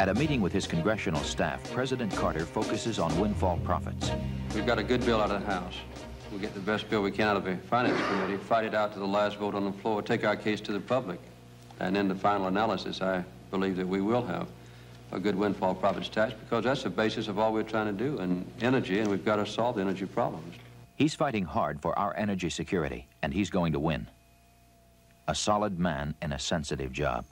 At a meeting with his congressional staff, President Carter focuses on windfall profits. We've got a good bill out of the House. We'll get the best bill we can out of the Finance Committee, fight it out to the last vote on the floor, take our case to the public. And in the final analysis, I believe that we will have a good windfall profits tax because that's the basis of all we're trying to do in energy, and we've got to solve the energy problems. He's fighting hard for our energy security, and he's going to win. A solid man in a sensitive job.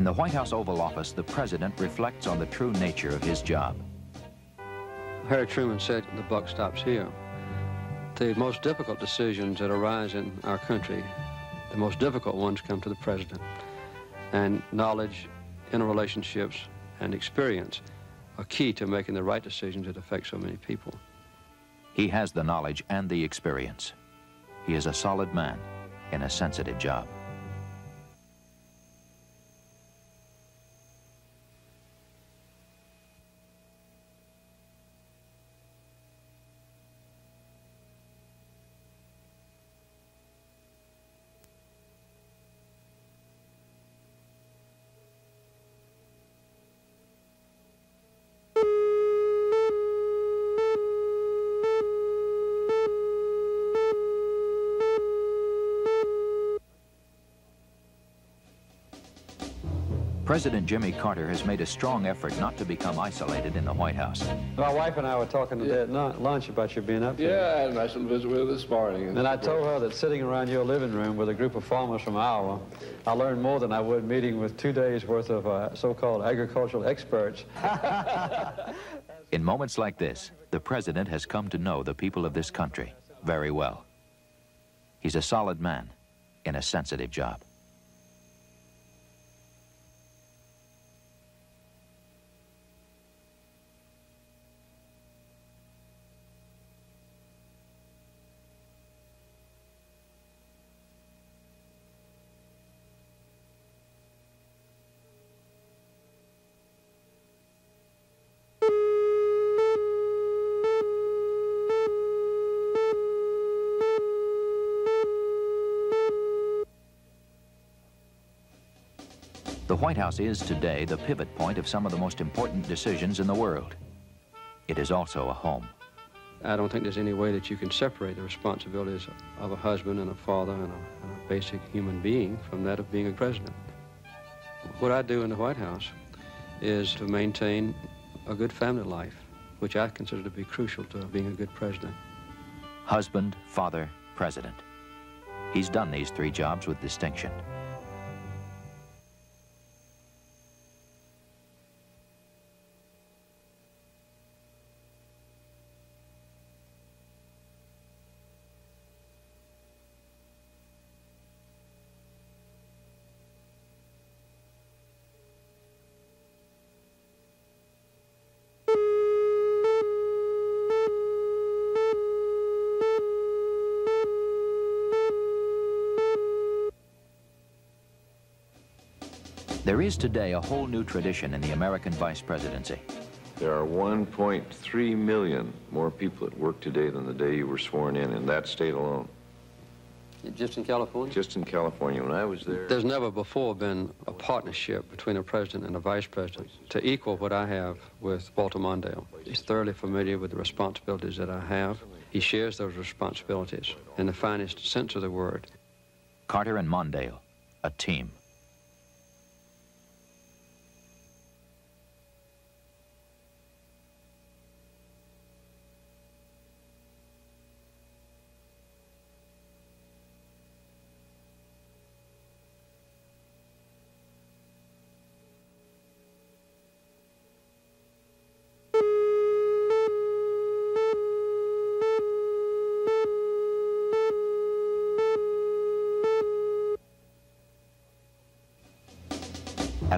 In the White House Oval Office, the president reflects on the true nature of his job. Harry Truman said, the buck stops here. The most difficult decisions that arise in our country, the most difficult ones come to the president. And knowledge, interrelationships, and experience are key to making the right decisions that affect so many people. He has the knowledge and the experience. He is a solid man in a sensitive job. President Jimmy Carter has made a strong effort not to become isolated in the White House. My wife and I were talking today at lunch about your being up here. Yeah, I had a nice little visit with her this morning. And I told her that sitting around your living room with a group of farmers from Iowa, I learned more than I would meeting with two days' worth of uh, so-called agricultural experts. in moments like this, the president has come to know the people of this country very well. He's a solid man in a sensitive job. White House is today the pivot point of some of the most important decisions in the world. It is also a home. I don't think there's any way that you can separate the responsibilities of a husband and a father and a, and a basic human being from that of being a president. What I do in the White House is to maintain a good family life, which I consider to be crucial to being a good president. Husband, father, president. He's done these three jobs with distinction. There is today a whole new tradition in the American vice presidency. There are 1.3 million more people at work today than the day you were sworn in, in that state alone. Just in California? Just in California. When I was there... There's never before been a partnership between a president and a vice president to equal what I have with Walter Mondale. He's thoroughly familiar with the responsibilities that I have. He shares those responsibilities in the finest sense of the word. Carter and Mondale, a team.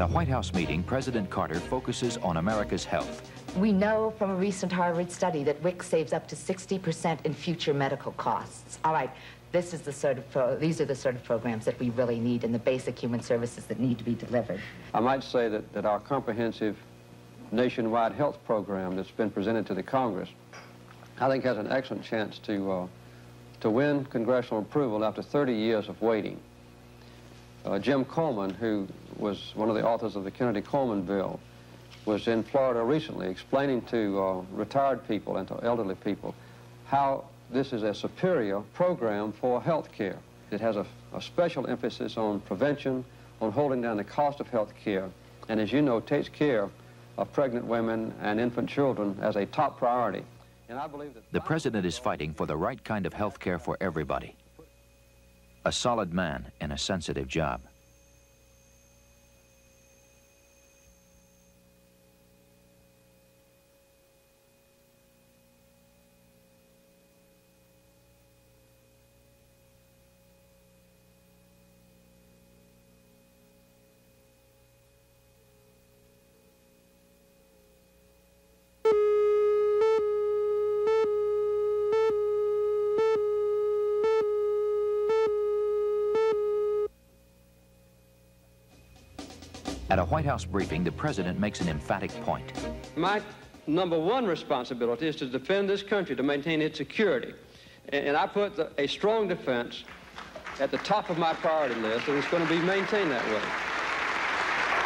At a White House meeting, President Carter focuses on America's health. We know from a recent Harvard study that WIC saves up to 60% in future medical costs. All right, this is the sort of pro these are the sort of programs that we really need and the basic human services that need to be delivered. I might say that, that our comprehensive nationwide health program that's been presented to the Congress, I think has an excellent chance to, uh, to win congressional approval after 30 years of waiting. Uh, Jim Corman, who was one of the authors of the Kennedy-Corman bill, was in Florida recently explaining to uh, retired people and to elderly people how this is a superior program for health care. It has a, a special emphasis on prevention, on holding down the cost of health care, and as you know, takes care of pregnant women and infant children as a top priority. And I believe that the president is fighting for the right kind of health care for everybody. A solid man in a sensitive job. At a White House briefing, the president makes an emphatic point. My number one responsibility is to defend this country, to maintain its security. And I put the, a strong defense at the top of my priority list, and it's going to be maintained that way.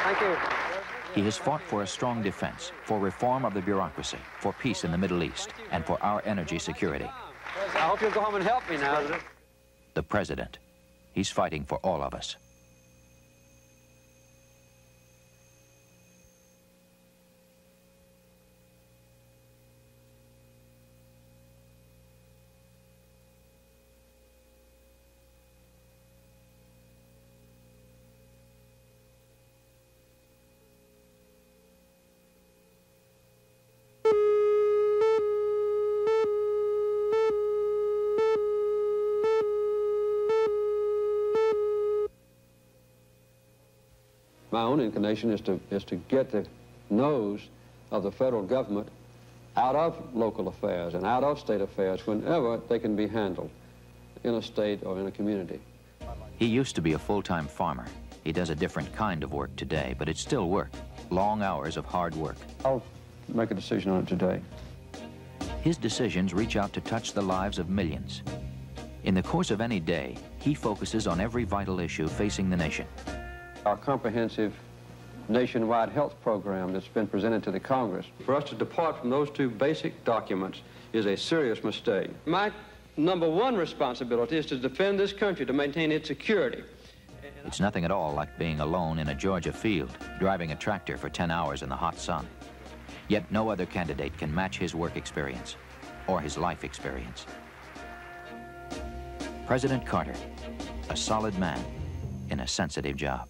Thank you. He has fought for a strong defense, for reform of the bureaucracy, for peace in the Middle East, and for our energy security. I hope you'll go home and help me now. The president. He's fighting for all of us. My own inclination is to, is to get the nose of the federal government out of local affairs and out of state affairs whenever they can be handled in a state or in a community. He used to be a full-time farmer. He does a different kind of work today, but it's still work. Long hours of hard work. I'll make a decision on it today. His decisions reach out to touch the lives of millions. In the course of any day, he focuses on every vital issue facing the nation. Our comprehensive nationwide health program that's been presented to the Congress. For us to depart from those two basic documents is a serious mistake. My number one responsibility is to defend this country, to maintain its security. It's nothing at all like being alone in a Georgia field, driving a tractor for 10 hours in the hot sun. Yet no other candidate can match his work experience or his life experience. President Carter, a solid man in a sensitive job.